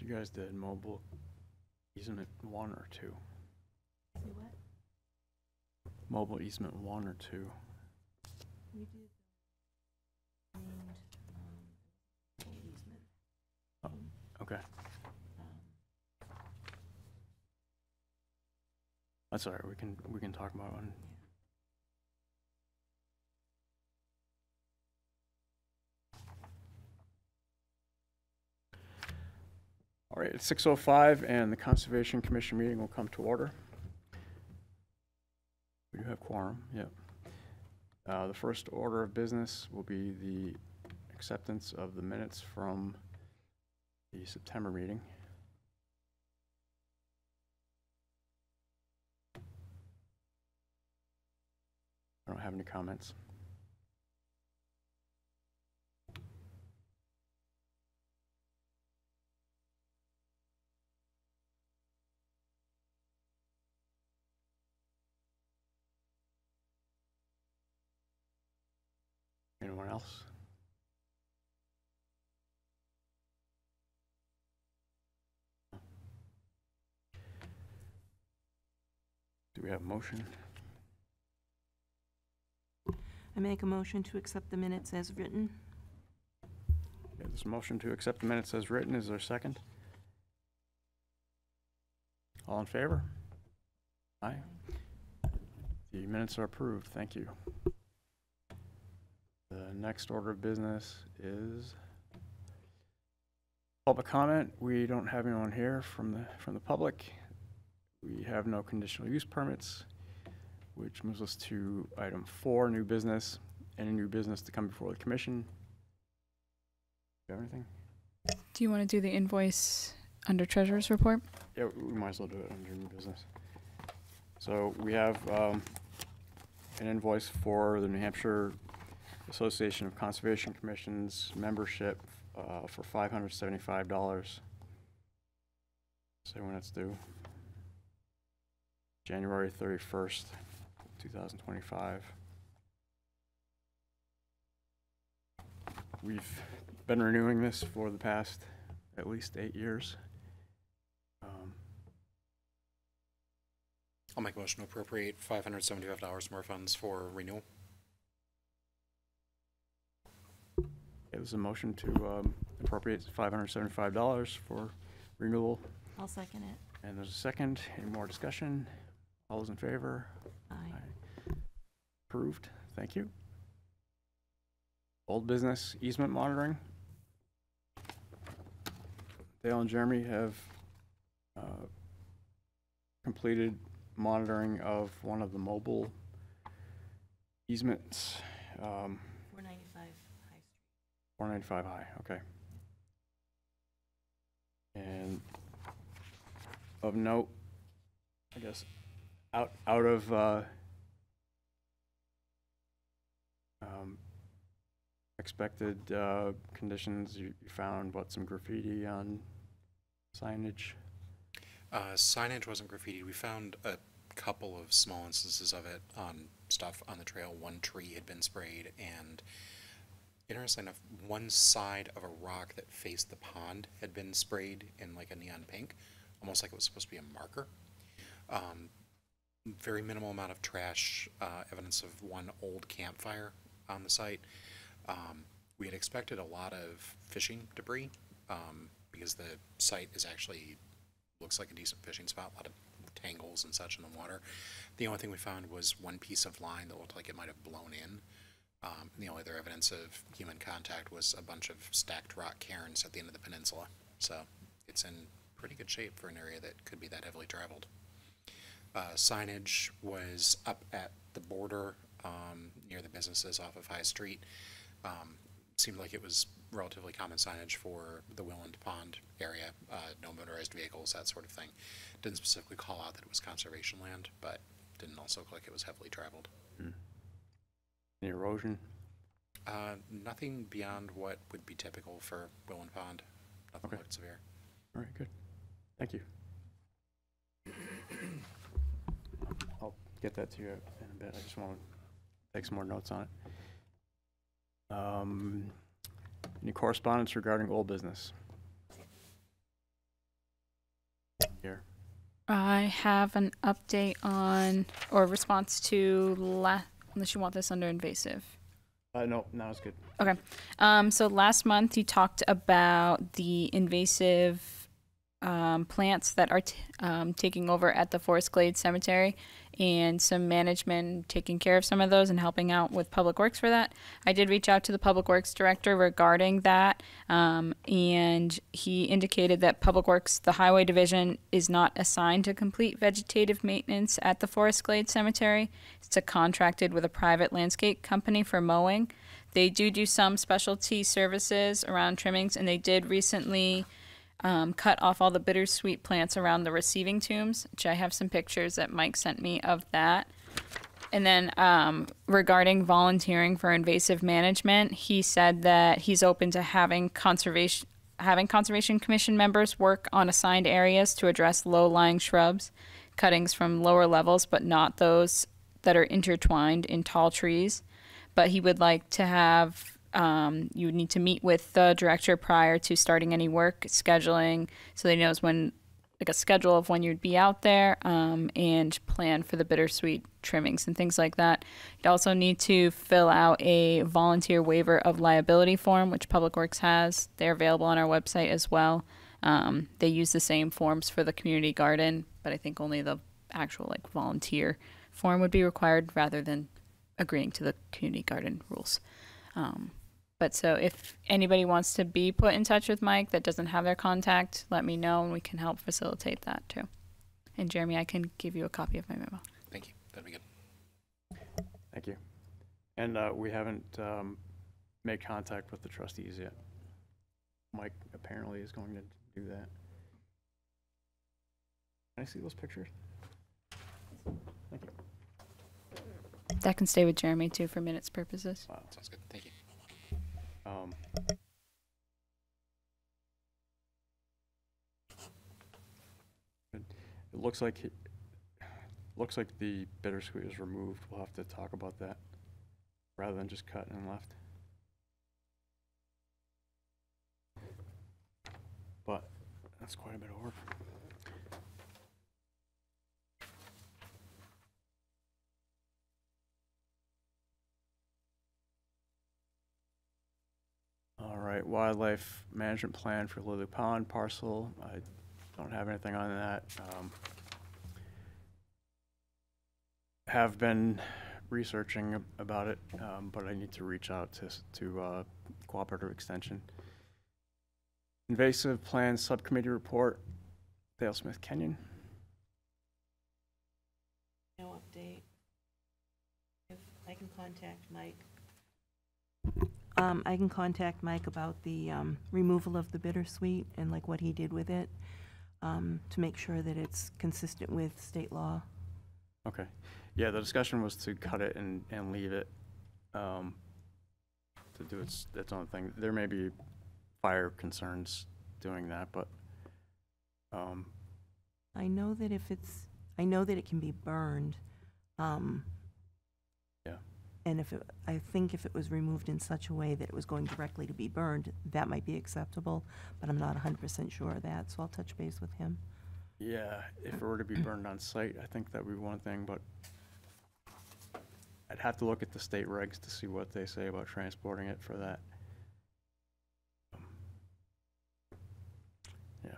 So you guys did mobile easement one or two? See what? Mobile easement one or two? We did named, um, easement. Oh. Okay, Um, that's all right, we can, we can talk about one. All right, it's six oh five, and the Conservation Commission meeting will come to order. We do have quorum, yep. Uh, the first order of business will be the acceptance of the minutes from the September meeting. I don't have any comments. Else? Do we have a motion? I make a motion to accept the minutes as written. There's a motion to accept the minutes as written. Is there a second? All in favor? Aye. The minutes are approved. Thank you. The next order of business is public comment. We don't have anyone here from the, from the public. We have no conditional use permits, which moves us to item four, new business. Any new business to come before the commission? Do you have anything? Do you want to do the invoice under treasurer's report? Yeah, we might as well do it under new business. So we have um, an invoice for the New Hampshire Association of Conservation Commissions membership uh, for five hundred seventy-five dollars. Say when it's due. January thirty-first, two thousand twenty-five. We've been renewing this for the past at least eight years. Um, I'll make a motion to appropriate five hundred seventy-five dollars more funds for renewal. Was a motion to um, appropriate five hundred seventy-five dollars for renewal, I'll second it. and there's a second. Any more discussion? All those in favor? Aye. Approved. Thank you. Old business easement monitoring. Dale and Jeremy have uh, completed monitoring of one of the mobile easements, um, Four ninety-five High Street. Four ninety-five high, okay. And of note, I guess, out, out of, uh, um, expected, uh, conditions, you, you found, what, some graffiti on signage? Uh, signage wasn't graffiti. We found a couple of small instances of it on stuff on the trail. One tree had been sprayed, and interestingly enough, one side of a rock that faced the pond had been sprayed in like a neon pink, almost like it was supposed to be a marker. Um, very minimal amount of trash, uh, evidence of one old campfire on the site. Um, we had expected a lot of fishing debris um, because the site is actually looks like a decent fishing spot, a lot of tangles and such in the water. The only thing we found was one piece of line that looked like it might have blown in. Um, the only other evidence of human contact was a bunch of stacked rock cairns at the end of the peninsula. So it's in pretty good shape for an area that could be that heavily traveled. Uh, signage was up at the border um, near the businesses off of High Street. Um, seemed like it was relatively common signage for the Willand Pond area, uh, no motorized vehicles, that sort of thing. Didn't specifically call out that it was conservation land, but didn't also look like it was heavily traveled. Any erosion? Uh, nothing beyond what would be typical for Willand Pond. Nothing Okay. looked severe. All right, good. Thank you. I'll get that to you in a bit. I just want to take some more notes on it. Um, Any correspondence regarding old business? here? I have an update on, or response to la, unless you want this under invasive. Uh, no, now it's good. Okay. Um, so last month you talked about the invasive um, plants that are um, taking over at the Forest Glade Cemetery and some management taking care of some of those and helping out with Public Works for that. I did reach out to the Public Works Director regarding that, um, and he indicated that Public Works, the Highway Division, is not assigned to complete vegetative maintenance at the Forest Glade Cemetery. It's a contracted with a private landscape company for mowing. They do do some specialty services around trimmings, and they did recently um, cut off all the bittersweet plants around the receiving tombs, which I have some pictures that Mike sent me of that. And then um, regarding volunteering for invasive management, he said that he's open to having conservation having conservation commission members work on assigned areas to address low-lying shrubs, cuttings from lower levels, but not those that are intertwined in tall trees. But he would like to have um, you would need to meet with the director prior to starting any work scheduling so he knows when like a schedule of when you'd be out there um, and plan for the bittersweet trimmings and things like that. You'd also need to fill out a volunteer waiver of liability form which public works has. They're available on our website as well. Um, they use the same forms for the community garden but i think only the actual like volunteer form would be required rather than agreeing to the community garden rules. Um, but so if anybody wants to be put in touch with Mike that doesn't have their contact, let me know and we can help facilitate that too. And Jeremy, I can give you a copy of my memo. Thank you. That'd be good. Thank you. And uh, we haven't um, made contact with the trustees yet. Mike apparently is going to do that. Can I see those pictures? Thank you. That can stay with Jeremy too for minutes purposes. Wow. Sounds good. Thank you. Um, It looks like, it- looks like the bittersweet is removed. We'll have to talk about that, rather than just cut and left. But that's quite a bit of work. All wildlife management plan for Lily Pond parcel. I don't have anything on that. Um, Have been researching about it, um, but I need to reach out to, to uh, Cooperative Extension. Invasive Plan Subcommittee Report, Dale Smith Kenyon. No update. If I can contact Mike. Um, I can contact Mike about the, um, removal of the bittersweet and like what he did with it, um, to make sure that it's consistent with state law. Okay. Yeah, the discussion was to cut it and, and leave it, um, to do its, its own thing. There may be fire concerns doing that, but, um, I know that if it's, I know that it can be burned, um. And if it, I think if it was removed in such a way that it was going directly to be burned, that might be acceptable, but I'm not hundred percent sure of that, so I'll touch base with him. yeah, if it were to be burned on site, I think that would be one thing, but I'd have to look at the state regs to see what they say about transporting it for that. Yeah.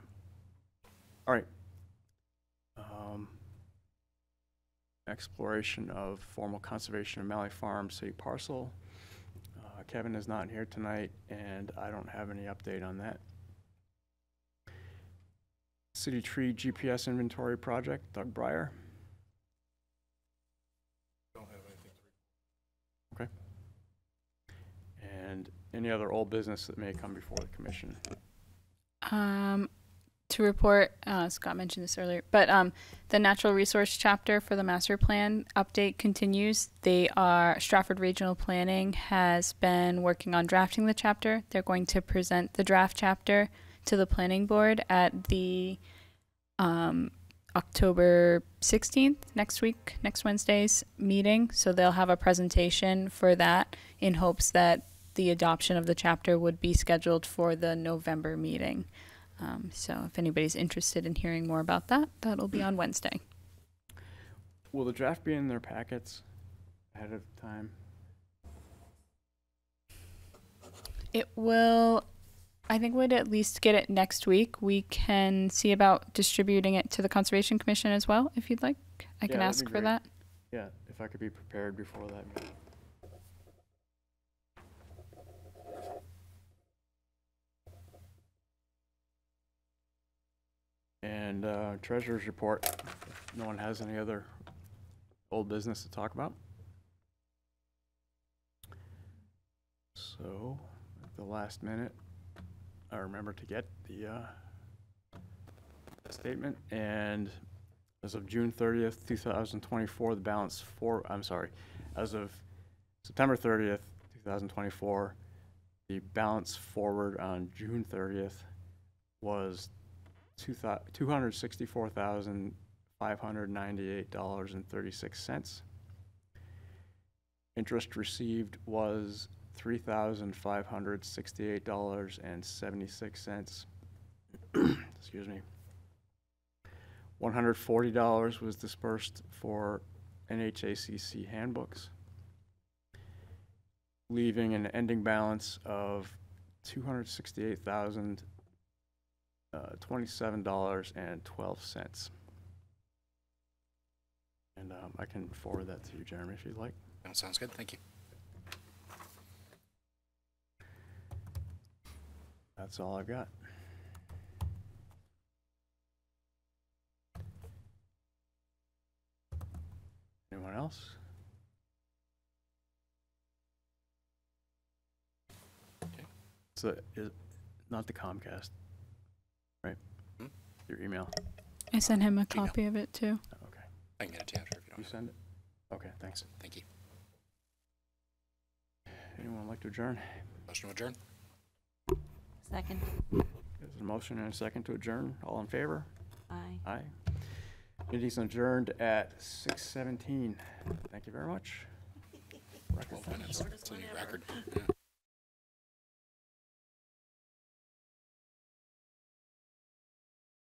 All right. Um, Exploration of formal conservation of Malley Farm city parcel. Uh, Kevin is not here tonight, and I don't have any update on that. City Tree GPS inventory project, Doug Breyer. Don't have anything Okay. And any other old business that may come before the commission? Um, to report, uh, Scott mentioned this earlier, but um, the natural resource chapter for the master plan update continues. They are Strafford Regional Planning has been working on drafting the chapter. They're going to present the draft chapter to the planning board at the um, October 16th, next week, next Wednesday's meeting. So they'll have a presentation for that in hopes that the adoption of the chapter would be scheduled for the November meeting. Um, so if anybody's interested in hearing more about that, that'll be on Wednesday. Will the draft be in their packets ahead of time? It will, I think we'd at least get it next week. We can see about distributing it to the Conservation Commission as well, if you'd like. I Yeah, can ask for that. Yeah, if I could be prepared before that meeting. And uh, treasurer's report, if no one has any other old business to talk about. So, at the last minute, I remember to get the uh, statement, and as of June thirtieth, two thousand twenty-four, the balance for, I'm sorry, as of September thirtieth, two thousand twenty-four, the balance forward on June thirtieth was two two hundred sixty-four thousand, five hundred ninety-eight dollars and thirty-six cents. Interest received was three thousand, five hundred sixty-eight dollars and seventy-six cents. Excuse me. One hundred forty dollars was dispersed for NHACC handbooks, leaving an ending balance of two hundred sixty-eight thousand uh, twenty-seven dollars and twelve cents. And um, I can forward that to you, Jeremy, if you'd like. That sounds good, thank you. That's all I've got. Anyone else? Okay. So, is, not the Comcast? Your email, I sent him a Gmail. copy of it too. Oh, okay. I can get it to you after if you You don't. send it? Okay, thanks. Thank you. Anyone like to adjourn? Motion to adjourn? Second. There's a motion and a second to adjourn. All in favor? Aye. Aye. Meeting's adjourned at six seventeen. Thank you very much. Record Twelve minutes, it's a new record. Yeah.